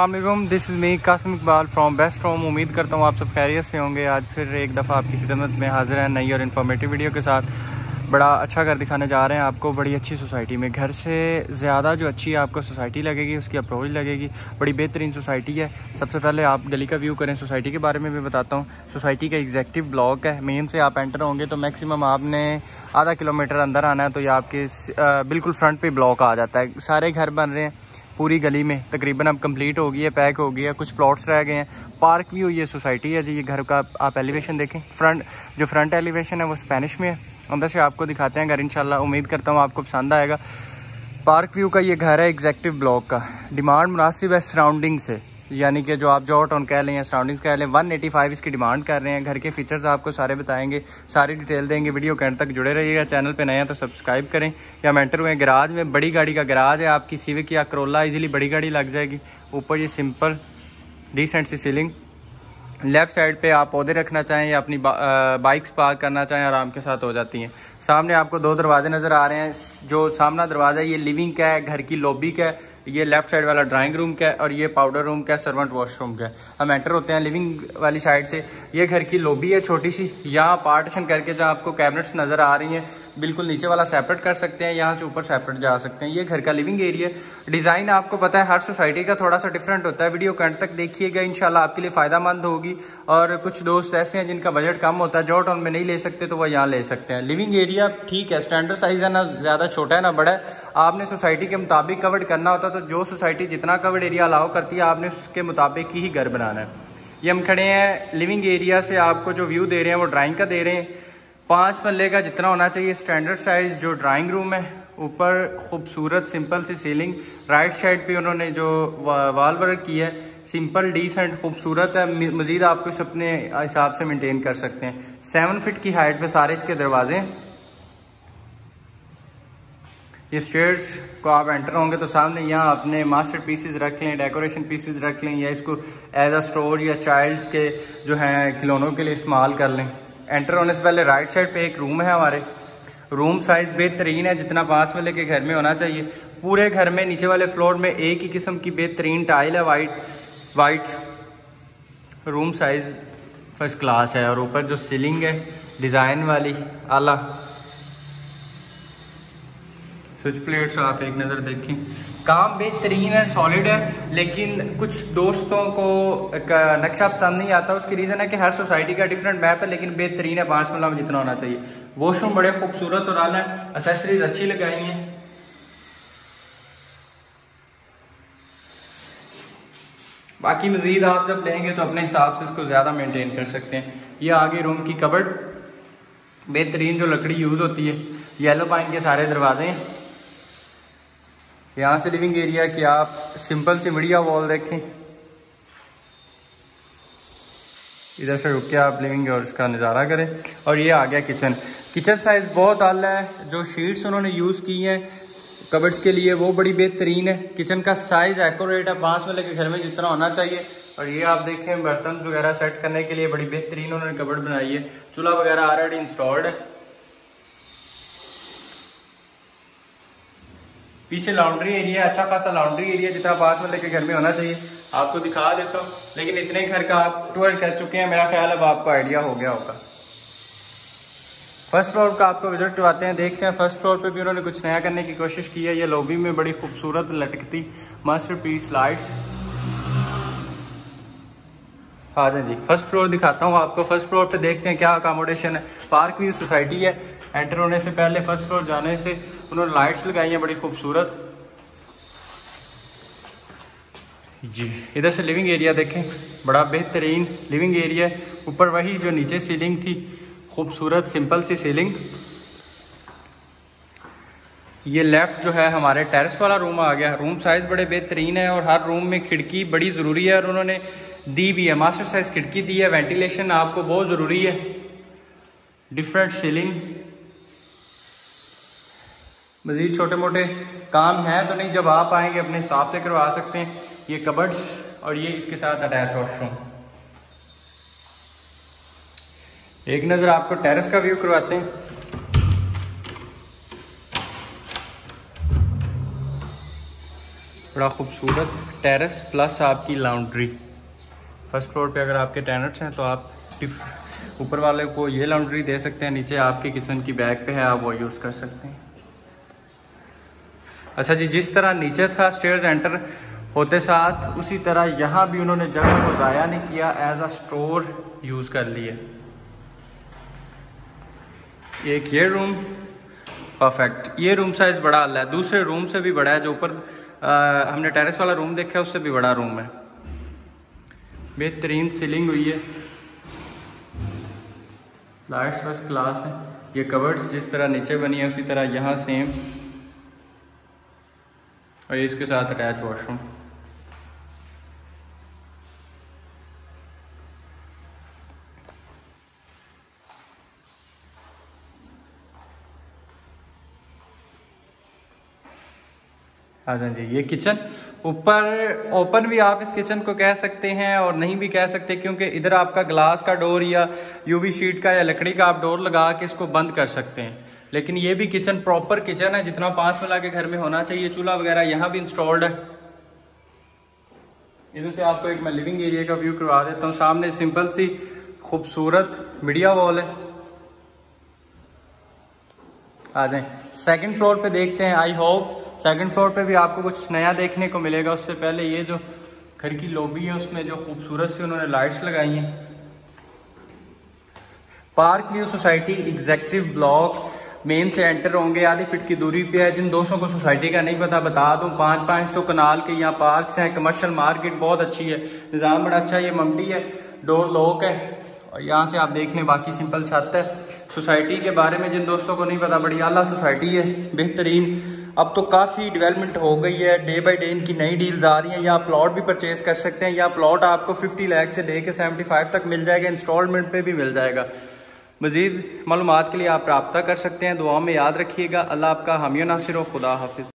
Allam this is me Kasim Iqbal from best home उम्मीद करता हूँ आप सब खैरियत से होंगे। आज फिर एक दफ़ा आपकी खिदमत में हाजिर है नई और इन्फॉर्मेटिव वीडियो के साथ। बड़ा अच्छा घर दिखाने जा रहे हैं आपको, बड़ी अच्छी सोसाइटी में। घर से ज़्यादा जो अच्छी आपको सोसाइटी लगेगी, उसकी अप्रोच लगेगी। बड़ी बेहतरीन सोसाइटी है। सबसे पहले आप गली का व्यू करें। सोसाइटी के बारे में भी बताता हूँ। सोसाइटी का एग्जैक्टिव ब्लॉक है। मेन से आप एंटर होंगे तो मैक्सिमम आपने आधा किलोमीटर अंदर आना है तो ये आपके बिल्कुल फ्रंट पर ब्लॉक आ जाता है। सारे घर बन रहे हैं। पूरी गली में तकरीबन अब कंप्लीट हो गई है पैक हो गई है, कुछ प्लॉट्स रह गए हैं। पार्क हुई है सोसाइटी है जी, ये घर का आप एलिवेशन देखें। फ्रंट जो फ्रंट एलिवेशन है वो स्पेनिश में है। अंदर से आपको दिखाते हैं घर इंशाल्लाह उम्मीद करता हूँ आपको पसंद आएगा। पार्क व्यू का ये घर है एग्जैक्टिव ब्लॉक का। डिमांड मुनासिब है सराउंडिंग से। यानी कि जो आप जॉट ऑन कह लें या सराउंडिंग्स कह लें 185 इसकी डिमांड कर रहे हैं। घर के फीचर्स आपको सारे बताएँगे, सारी डिटेल देंगे। वीडियो के तक जुड़े रहिएगा चैनल पे नए हैं तो सब्सक्राइब करें। या मेंटर हुए गराज में बड़ी गाड़ी का गराज है आपकी सीविक या करोला इजीली बड़ी गाड़ी लग जाएगी। ऊपर ये सिंपल डिसेंट सी सीलिंग लेफ़्ट साइड पे आप पौधे रखना चाहें या अपनी बाइक्स पार्क करना चाहें, आराम के साथ हो जाती हैं। सामने आपको दो दरवाजे नज़र आ रहे हैं। जो सामना दरवाज़ा ये लिविंग का है, घर की लॉबी का है। ये लेफ़्ट साइड वाला ड्राइंग रूम का है और ये पाउडर रूम का है सर्वेंट वॉशरूम का है। हम एंटर होते हैं लिविंग वाली साइड से। ये घर की लोबी है छोटी सी। यहाँ पार्टीशन करके जहाँ आपको कैबिनेट्स नज़र आ रही हैं बिल्कुल नीचे वाला सेपरेट कर सकते हैं, यहाँ से ऊपर सेपरेट जा सकते हैं। ये घर का लिविंग एरिया डिज़ाइन आपको पता है, हर सोसाइटी का थोड़ा सा डिफरेंट होता है। वीडियो कंट तक देखिएगा, इंशाल्लाह आपके लिए फ़ायदा मंद होगी। और कुछ दोस्त ऐसे हैं जिनका बजट कम होता है जो टाउन में नहीं ले सकते तो वह यहाँ ले सकते हैं। लिविंग एरिया ठीक है स्टैंडर्ड साइज़ है ना, ज़्यादा छोटा है ना, बड़ा है। आपने सोसाइटी के मुताबिक कवर्ड करना होता तो जो सोसाइटी जितना कवर्ड एरिया अलाउ करती है, आपने उसके मुताबिक ही घर बनाना है। ये हम खड़े हैं लिविंग एरिया से आपको जो व्यू दे रहे हैं, वो ड्राइंग का दे रहे हैं। पाँच पल्ले का जितना होना चाहिए। स्टैंडर्ड साइज़ जो ड्राइंग रूम है, ऊपर खूबसूरत सिंपल सी सीलिंग राइट साइड पे उन्होंने जो वाल वर्क किया है सिंपल डिसेंट खूबसूरत है। मजीद आप कुछ अपने हिसाब से मेंटेन कर सकते हैं। सेवन फिट की हाइट पे सारे इसके दरवाजे। ये स्टेयर्स को आप एंटर होंगे तो सामने यहाँ अपने मास्टर पीसेस रख लें डेकोरेशन पीसेस रख लें या इसको एज अ स्टोर या चाइल्ड्स के जो हैं खिलौनों के लिए इस्तेमाल कर लें। एंटर होने से पहले राइट साइड पे एक रूम है हमारे। रूम साइज़ बेहतरीन है, जितना पास वाले के घर में होना चाहिए। पूरे घर में नीचे वाले फ्लोर में एक ही किस्म की बेहतरीन टाइल है white white room size first class है। और ऊपर जो सीलिंग है डिज़ाइन वाली, आला। स्विच प्लेट्स आप एक नज़र देखें। काम बेहतरीन है सॉलिड है, लेकिन कुछ दोस्तों को नक्शा पसंद नहीं आता। उसकी रीज़न है कि हर सोसाइटी का डिफरेंट मैप है, लेकिन बेहतरीन है, पाँच मिला में जितना होना चाहिए। वॉशरूम बड़े खूबसूरत और आला है असेसरीज अच्छी लगाई हैं। बाकी मजीद आप जब लेंगे तो अपने हिसाब से इसको ज़्यादा मेंटेन कर सकते हैं। ये आगे रूम की कबर्ड बेहतरीन जो लकड़ी यूज़ होती है येलो पाइन के सारे दरवाजे हैं। यहाँ से लिविंग एरिया की आप सिंपल सी मीडिया वॉल देखें। इधर से रुक के आप लिविंग और उसका नज़ारा करें। और ये आ गया किचन किचन साइज़ बहुत आला है। जो शीट्स उन्होंने यूज़ की हैं कबर्ड्स के लिए, वो बड़ी बेहतरीन है। किचन का साइज़ एकोरेट है। पाँच वाले के घर में जितना होना चाहिए। और ये आप देखें बर्तन वगैरह सेट करने के लिए बड़ी बेहतरीन उन्होंने कबर्ड बनाई है। चूल्हा वगैरह ऑलरेडी इंस्टॉल्ड है। पीछे लॉन्ड्री एरिया अच्छा खासा लॉन्ड्री एरिया जितना पास वाले के घर में होना चाहिए। आपको दिखा देता हूँ, लेकिन इतने घर का आप टूर कर चुके हैं, मेरा ख्याल अब आपको आइडिया हो गया होगा। फ़र्स्ट फ्लोर का आपको विज़िट करवाते हैं, देखते हैं फ़र्स्ट फ्लोर पे भी उन्होंने कुछ नया करने की कोशिश की है। ये लॉबी में बड़ी खूबसूरत लटकती मास्टर पीस लाइट्स हाँ जी फ़र्स्ट फ्लोर दिखाता हूँ आपको। फ़र्स्ट फ्लोर पे देखते हैं क्या अकोमोडेशन है। पार्क व्यू सोसाइटी है। एंटर होने से पहले फ़र्स्ट फ्लोर जाने से उन्होंने लाइट्स लगाई हैं, बड़ी खूबसूरत। जी, इधर से लिविंग एरिया देखें, बड़ा बेहतरीन लिविंग एरिया ऊपर वही जो नीचे सीलिंग थी, खूबसूरत सिंपल सी सीलिंग ये लेफ़्ट जो है, हमारे टेरेस वाला रूम आ गया। रूम साइज़ बड़े बेहतरीन है और हर रूम में खिड़की बड़ी ज़रूरी है और उन्होंने दी भी है। मास्टर साइज़ खिड़की दी है वेंटिलेशन आपको बहुत ज़रूरी है। डिफरेंट सीलिंग मजीद छोटे मोटे काम हैं तो नहीं, जब आप आएँगे, अपने हिसाब से करवा सकते हैं। ये कबर्ड्स और ये इसके साथ अटैच वॉशरूम। एक नज़र आपको टेरेस का व्यू करवाते हैं। बड़ा खूबसूरत टेरेस प्लस आपकी लाउंड्री फ़र्स्ट फ्लोर पे अगर आपके टेनेट्स हैं तो आप ऊपर वाले को ये लाउंड्री दे सकते हैं, नीचे आपके किचन की बैग पे है, आप वो यूज़ कर सकते हैं। अच्छा जी, जिस तरह नीचे था स्टेयर्स एंटर होते साथ, उसी तरह यहाँ भी उन्होंने जगह को ज़ाया नहीं किया एज अ स्टोर यूज़ कर लिए। एक ये रूम परफेक्ट ये रूम साइज़ बड़ा अल्लाह है। दूसरे रूम से भी बड़ा है, जो ऊपर हमने टेरेस वाला रूम देखा है, उससे भी बड़ा रूम है। बेहतरीन सीलिंग हुई है। लाइट्स फ़र्स्ट क्लास है। ये कवर्ड्स जिस तरह नीचे बनी है, उसी तरह यहाँ सेम और इसके साथ अटैच वॉशरूम हाँ जी ये किचन ऊपर ओपन भी आप इस किचन को कह सकते हैं और नहीं भी कह सकते, क्योंकि इधर आपका ग्लास का डोर या यूवी शीट का या लकड़ी का आप डोर लगा के इसको बंद कर सकते हैं। लेकिन ये भी किचन प्रॉपर किचन है, जितना पाँच मिला के घर में होना चाहिए। चूल्हा वगैरह यहाँ भी इंस्टॉल्ड है। इधर से आपको एक मैं लिविंग एरिया का व्यू करवा देता हूँ। सामने सिंपल सी, खूबसूरत मीडिया वॉल है। आ जाए। सेकंड फ्लोर पे देखते हैं आई होप सेकंड फ्लोर पे भी आपको कुछ नया देखने को मिलेगा। उससे पहले ये जो घर की लॉबी है, उसमें जो खूबसूरत सी उन्होंने लाइट्स लगाई हैं। Park view society executive block main से एंटर होंगे, आधी फिट की दूरी पे है, जिन दोस्तों को सोसाइटी का नहीं पता, बता दूँ, पाँच पाँच सौ कनाल के यहाँ पार्क हैं कमर्शियल मार्केट बहुत अच्छी है, निज़ाम बड़ा अच्छा है, ये मंडी है डोर लॉक है, और यहाँ से आप देख, बाकी सिंपल छत है। सोसाइटी के बारे में जिन दोस्तों को नहीं पता, बड़ी आला सोसाइटी है, बेहतरीन। अब तो काफ़ी डेवलपमेंट हो गई है डे बाई डे इनकी नई डील्स आ रही हैं, या प्लॉट भी परचेज कर सकते हैं, या प्लॉट आपको 50 लाख से लेके 75 तक मिल जाएगा इंस्टॉलमेंट पे भी मिल जाएगा। मजीद मालूम के लिए आप रबता कर सकते हैं दुआ में याद रखिएगा। अल्लाह आपका हमिया नासिर खुदा हाफिज़।